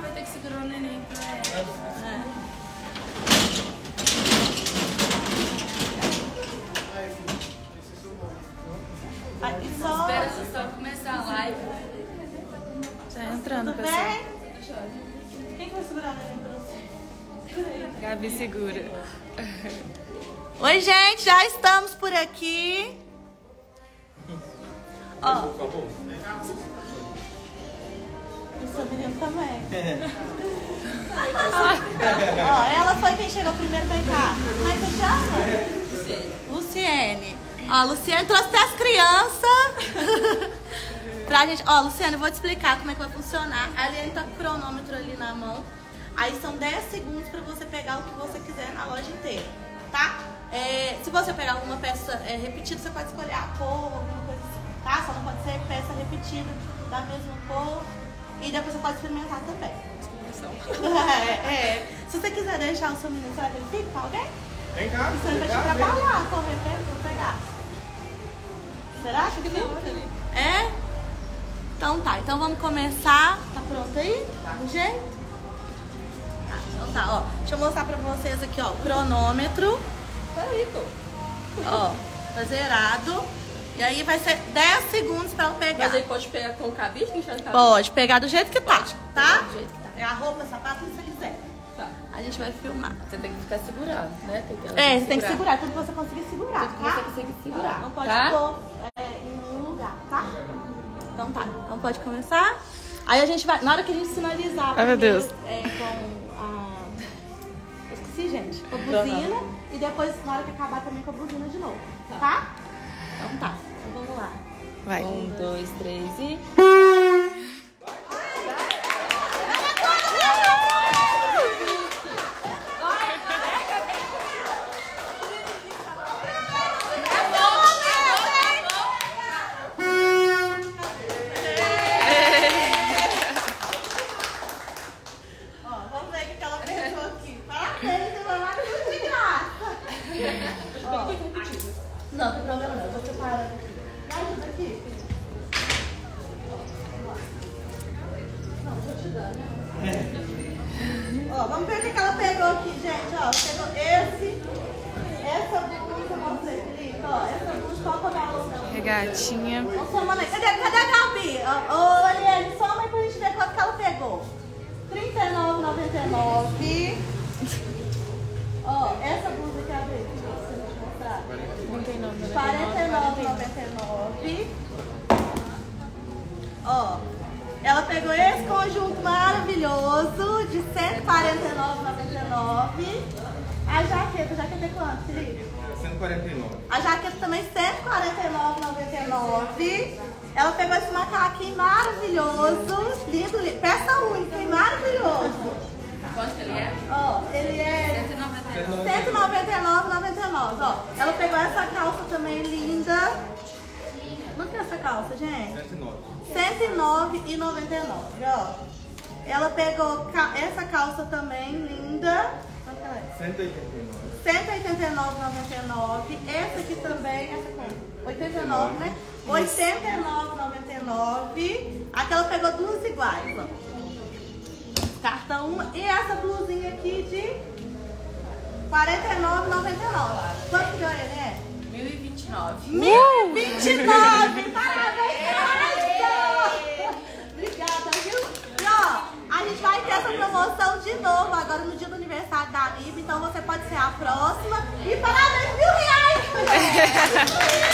vai ter que segurar o neném pra ela. É. Aqui só. Espera só começar a live. Tá entrando, Tudo pessoal. bem? Quem que vai segurar o neném pra você? Gabi segura. Oi, gente, já estamos por aqui. Ó. seu menino também. Ó, ela foi quem chegou primeiro pra cá. Como é que você chama? Luciene. Ó, a Luciene trouxe até as crianças. pra gente. Ó, Luciene, eu vou te explicar como é que vai funcionar. A Eliane tá com o cronômetro ali na mão. Aí são 10 segundos pra você pegar o que você quiser na loja inteira, tá? É, se você pegar alguma peça é, repetida, você pode escolher a cor, alguma coisa assim, tá? Só não pode ser peça repetida da mesma cor. E depois você pode experimentar também. É, é. Se você quiser deixar o seu menino, será que ele fica com alguém? Vem cá, Você vai te trabalhar, correr vou pegar. Será que fica? É? Então tá, então vamos começar. Tá pronto aí? Do jeito? Tá, então tá, ó. Deixa eu mostrar pra vocês aqui, ó. o Cronômetro. Peraí. Ó, tá zerado. E aí vai ser 10 segundos pra eu pegar. Mas aí pode pegar com o cabide, que no cabide? Pode pegar do jeito que tá, Pode, tá? do jeito que tá. É a roupa, sapato, o que você quiser. Tá. A gente vai filmar. Você tem que ficar segurado, né? Tem que, É, você tem que segurar tudo que você conseguir segurar, Tudo que tá? você conseguir segurar, Não pode tá? pôr é, em nenhum lugar, tá? Então tá. Então pode começar. Aí a gente vai. Na hora que a gente sinalizar Ai, meu Deus. é, com a. Eu esqueci, gente. Com a buzina. E depois, na hora que acabar, também com a buzina de novo. Tá? Então tá. Então vamos lá. Vai. Um, dois, três e... tem problema não. Eu vou separar aqui. Me ajuda aqui. Não, tô te né? Ó, vamos ver o que que ela pegou aqui, gente. Ó, pegou esse, essa blusa, vamos ver, Felipe. Ó, essa blusa, qual que é o valor? Regatinha. Ó, soma aí. Cadê, cadê a Gabi? Ô, Ariane, soma aí pra gente ver quanto que ela pegou. R$39,99. Ó, essa blusa aqui, Gabi, deixa eu te mostrar. Não tem nome. R$49,99. Ó, ela pegou esse conjunto maravilhoso de R$149,99. A jaqueta, a jaqueta é quanto, Felipe? 149. A jaqueta também R$149,99. Ela pegou esse macaquinho maravilhoso, lindo, lindo. Peça única, hein? Maravilhoso. Quanto que ele é? Ó, ele é 199. R$199,99. Ó, ela pegou essa calça também linda. Quanto que é essa calça, gente? 109. R$109,99, ó. Ela pegou ca- essa calça também linda. Quanto que ela é? 189. R$189,99. Essa aqui também, essa quanto? 89, né? R$89,99. Aquela pegou duas iguais, ó. Cartão uma. E essa blusinha aqui de R$49,99. Quanto que ele é? 1029. 1029! Parabéns, Cláudia! Obrigada, viu? E ó, a gente vai ter essa promoção de novo agora no dia do aniversário da Lib, então você pode ser a próxima. E parabéns, mil reais!